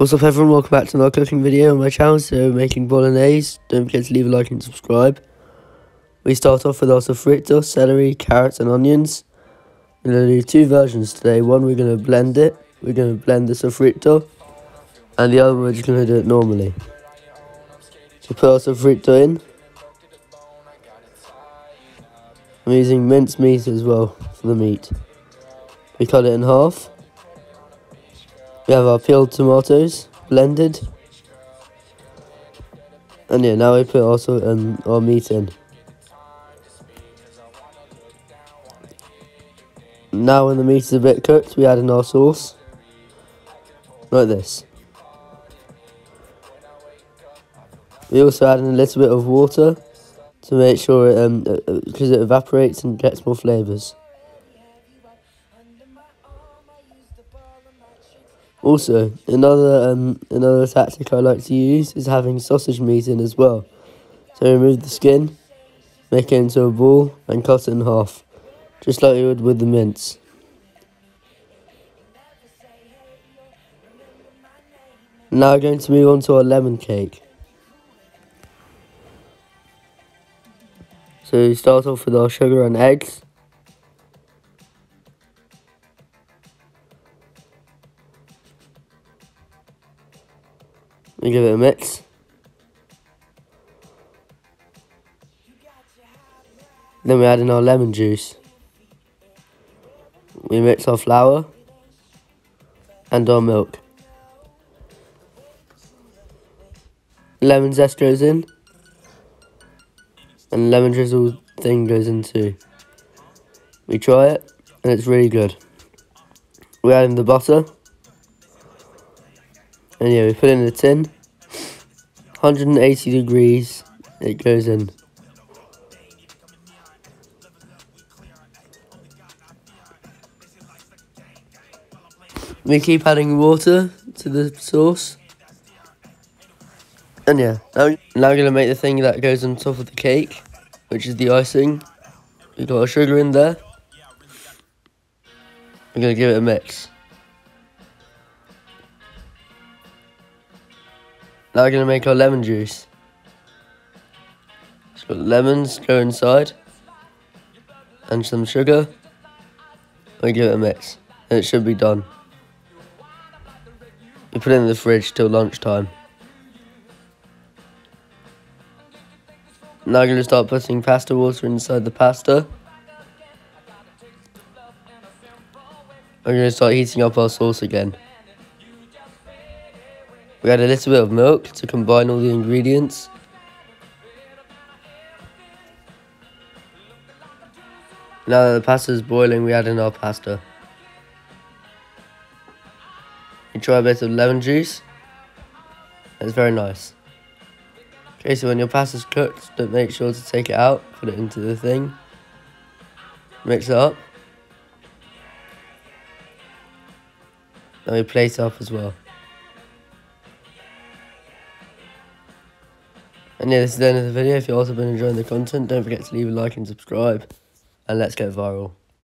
What's up everyone, welcome back to another cooking video on my channel, so making bolognese, don't forget to leave a like and subscribe. We start off with our sofrito, celery, carrots and onions. We're going to do two versions today, one we're going to blend it, we're going to blend the sofrito, and the other we're just going to do it normally. So put our sofrito in. I'm using minced meat as well for the meat. We cut it in half. We have our peeled tomatoes, blended. And yeah, now we put also um, our meat in. Now when the meat is a bit cooked, we add in our sauce. Like this. We also add in a little bit of water to make sure, um, because uh, it evaporates and gets more flavours. Also, another um, another tactic I like to use is having sausage meat in as well. So remove the skin, make it into a ball, and cut it in half, just like you would with the mince. Now we're going to move on to our lemon cake. So we start off with our sugar and eggs. We give it a mix. Then we add in our lemon juice. We mix our flour and our milk. Lemon zest goes in. And lemon drizzle thing goes in too. We try it and it's really good. We add in the butter. And yeah, we put in the tin. 180 degrees, it goes in. We keep adding water to the sauce. And yeah, now, now we're going to make the thing that goes on top of the cake, which is the icing. We've got our sugar in there. We're going to give it a mix. Now we're going to make our lemon juice. Just got lemons go inside. And some sugar. We give it a mix. And it should be done. We put it in the fridge till lunchtime. Now I'm going to start putting pasta water inside the pasta. I'm going to start heating up our sauce again. We add a little bit of milk to combine all the ingredients. Now that the pasta is boiling, we add in our pasta. We try a bit of lemon juice. It's very nice. Okay, so when your pasta's cooked, don't make sure to take it out, put it into the thing. Mix it up. Then we plate it up as well. And yeah, this is the end of the video. If you've also been enjoying the content, don't forget to leave a like and subscribe. And let's get viral.